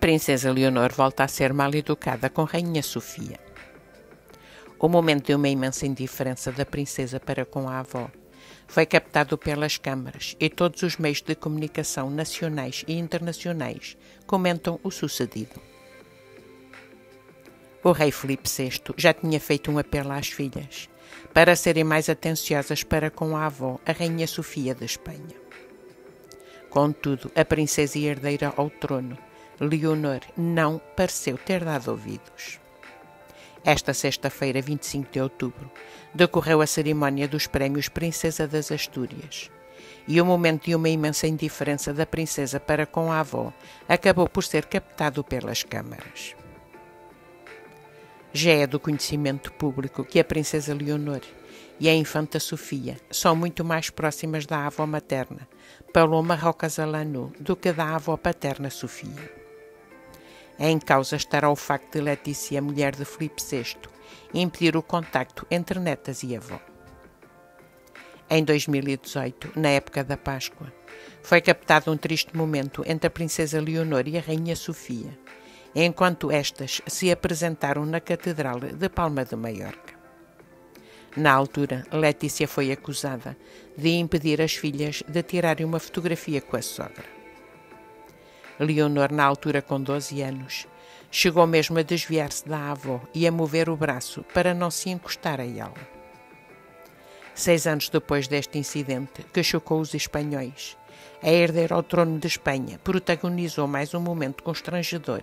Princesa Leonor volta a ser mal educada com Rainha Sofia. O momento de uma imensa indiferença da princesa para com a avó foi captado pelas câmaras e todos os meios de comunicação nacionais e internacionais comentam o sucedido. O rei Filipe VI já tinha feito um apelo às filhas para serem mais atenciosas para com a avó, a Rainha Sofia de Espanha. Contudo, a princesa e herdeira ao trono Leonor não pareceu ter dado ouvidos. Esta sexta-feira, 25 de outubro, decorreu a cerimónia dos prémios Princesa das Astúrias. E o momento de uma imensa indiferença da princesa para com a avó acabou por ser captado pelas câmaras. Já é do conhecimento público que a princesa Leonor e a infanta Sofia são muito mais próximas da avó materna, Paloma Rocazalanu, do que da avó paterna Sofia. Em causa estará o facto de Letícia, mulher de Filipe VI, impedir o contacto entre netas e avó. Em 2018, na época da Páscoa, foi captado um triste momento entre a princesa Leonor e a rainha Sofia, enquanto estas se apresentaram na Catedral de Palma de Maiorca. Na altura, Letícia foi acusada de impedir as filhas de tirarem uma fotografia com a sogra. Leonor, na altura com 12 anos, chegou mesmo a desviar-se da avó e a mover o braço para não se encostar a ela. Seis anos depois deste incidente, que chocou os espanhóis, a herdeira ao trono de Espanha protagonizou mais um momento constrangedor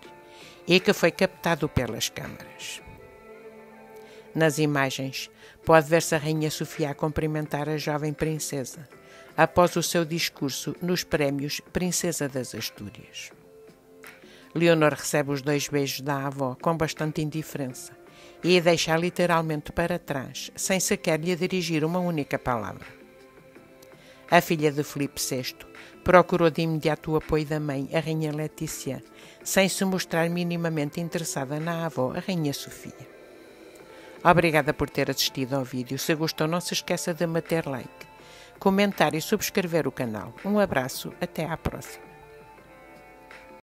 e que foi captado pelas câmaras. Nas imagens, pode ver-se a Rainha Sofia a cumprimentar a jovem princesa, após o seu discurso nos prémios Princesa das Astúrias. Leonor recebe os dois beijos da avó com bastante indiferença e a deixa literalmente para trás, sem sequer lhe dirigir uma única palavra. A filha de Filipe VI procurou de imediato o apoio da mãe, a Rainha Letícia, sem se mostrar minimamente interessada na avó, a Rainha Sofia. Obrigada por ter assistido ao vídeo. Se gostou, não se esqueça de meter like comentar e subscrever o canal. Um abraço, até à próxima.